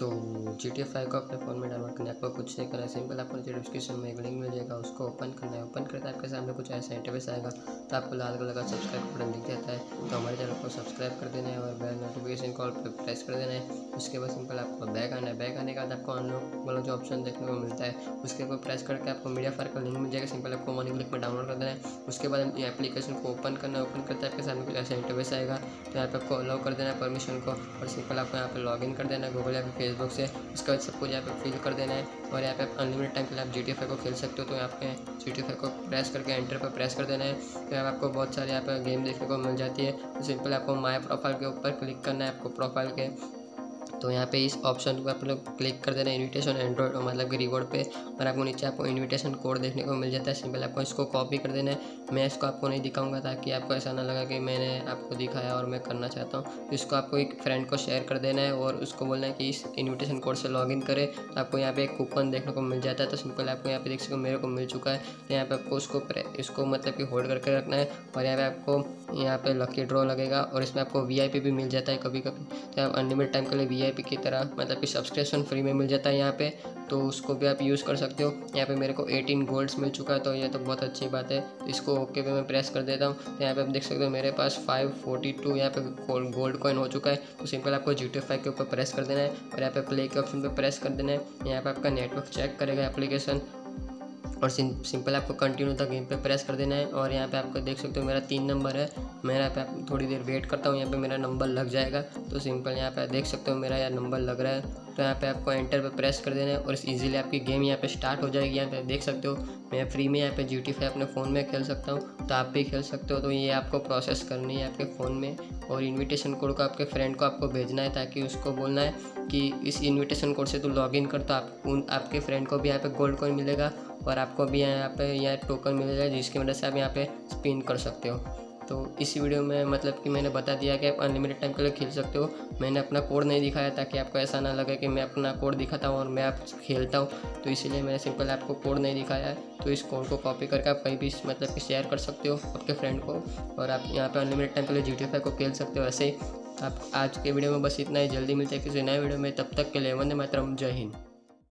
तो G T five को अपने फ़ोन में डाउनलोड करना है आपको कुछ नहीं करना है सिंपल आपको नीचे डिस्क्रिप्शन में एक लिंक मिल जाएगा उसको ओपन करना है। ओपन करते आपके सामने कुछ ऐसा इंटरव्यूस आएगा तो आपको लाल कलर का सब्सक्राइब बटन दिख जाता है। तो हमारे चैनल को सब्सक्राइब कर देना है और बेल नोटिफिकेशन कॉल पर प्रेस कर देना है। उसके बाद सिंपल आपको बैक आना है। बैक आने के बाद आपको अनलॉक वाला जो ऑप्शन देखने को मिलता है, उसके ऊपर प्रेस करके आपको मीडिया फायर का लिंक मिल जाएगा। सिंपल आपको वन क्लिक में डाउनलोड कर देना है। उसके बाद एप्लीकेशन को ओपन करना है। ओपन करते आपके सामने कुछ ऐसा इंटरव्यूस आएगा तो यहाँ पे आपको अलाउ कर देना है परमिशन को। और सिंपल आपको यहाँ पे लॉगिन कर देना है। गूगल या फिर फेसबुक से उसके बाद सबको यहाँ पे फिल कर देना है। और यहाँ पे आप अनलिमिटेड टाइम के लिए आप जी टी को खेल सकते हो तो यहाँ पे जी टी को प्रेस करके एंटर पर प्रेस कर देना है। तो यहाँ आपको बहुत सारे यहाँ पर गेम देखने को मिल जाती है। तो सिंपल आपको माई प्रोफ़ाइल के ऊपर क्लिक करना है, आपको प्रोफ़ाइल के। तो यहाँ पे इस ऑप्शन को आप लोग क्लिक कर देना इन्विटेशन एंड्रॉइड मतलब कि रिवॉर्ड पे। और आपको नीचे आपको इन्विटेशन कोड देखने को मिल जाता है। सिंपल आपको इसको कॉपी कर देना है। मैं इसको आपको नहीं दिखाऊँगा ताकि आपको ऐसा ना लगा कि मैंने आपको दिखाया और मैं करना चाहता हूँ। इसको आपको एक फ्रेंड को शेयर कर देना है और उसको बोलना है कि इस इन्विटेशन कोड से लॉग इन करे। तो आपको यहाँ पे एक कूपन देखने को मिल जाता है। तो सिंपल आपको यहाँ पे देख सकते मेरे को मिल चुका है। तो यहाँ पे आपको उसको इसको मतलब कि होल्ड करके रखना है। और यहाँ पे आपको, यहाँ पे लकी ड्रॉ लगेगा। और इसमें आपको वीआईपी भी मिल जाता है कभी कभी तो आप अनलिमिटेड टाइम के लिए वीआईपी की तरह मतलब कि सब्सक्रिप्शन फ्री में मिल जाता है यहाँ पे तो उसको भी आप यूज़ कर सकते हो। यहाँ पे मेरे को 18 गोल्ड्स मिल चुका है तो ये तो बहुत अच्छी बात है। तो इसको ओके पे मैं प्रेस कर देता हूँ। तो यहाँ पे आप देख सकते हो मेरे पास 542 यहाँ पे गोल्ड कॉइन हो चुका है। तो सिंपल आपको जी टी के ऊपर प्रेस कर देना है और यहाँ पे प्ले के ऑप्शन पर प्रेस कर देना है। यहाँ पे आपका नेटवर्क चेक करेगा एप्लीकेशन और सिंपल आपको कंटिन्यू तक गेम पे प्रेस कर देना है और यहाँ पे आपको देख सकते हो मेरा तीन नंबर है। मैं यहाँ पे थोड़ी देर वेट करता हूँ, यहाँ पे मेरा नंबर लग जाएगा। तो सिंपल यहाँ पे देख सकते हो मेरा यहाँ नंबर लग रहा है। तो यहाँ पे आपको एंटर पे प्रेस कर देना है और इजीली आपकी गेम यहाँ पे स्टार्ट हो जाएगी। यहाँ पे देख सकते हो, मैं फ्री में यहाँ पे जी अपने फ़ोन में खेल सकता हूँ। तो आप भी खेल सकते हो तो ये आपको प्रोसेस करनी है आपके फ़ोन में। और इन्विटेशन कोड को आपके फ्रेंड को आपको भेजना है ताकि उसको बोलना है कि इस इन्विटेशन कोड से तू लॉग कर तो आप उन, आपके फ्रेंड को भी यहाँ पे गोल्ड कॉइन मिलेगा। और आपको भी यहाँ पे यहाँ टोकन मिल मिलेगा जिसकी वजह से आप यहाँ पे स्पिन कर सकते हो। तो इसी वीडियो में मतलब कि मैंने बता दिया कि आप अनलिमिटेड टाइम के लिए खेल सकते हो। मैंने अपना कोड नहीं दिखाया ताकि आपको ऐसा ना लगे कि मैं अपना कोड दिखाता हूँ और मैं आप खेलता हूँ। तो इसीलिए मैंने सिंपल आपको कोड नहीं दिखाया तो इस कोड को कॉपी करके आप कहीं भी मतलब कि शेयर कर सकते हो आपके फ्रेंड को और आप यहाँ पर अनलिमिटेड टाइम के लिए जी को खेल सकते हो। ऐसे ही आप आज के वीडियो में बस इतना ही। जल्दी मिलते हैं किसी नए वीडियो में। तब तक के लिए वंदे मातरम। जय हिंद।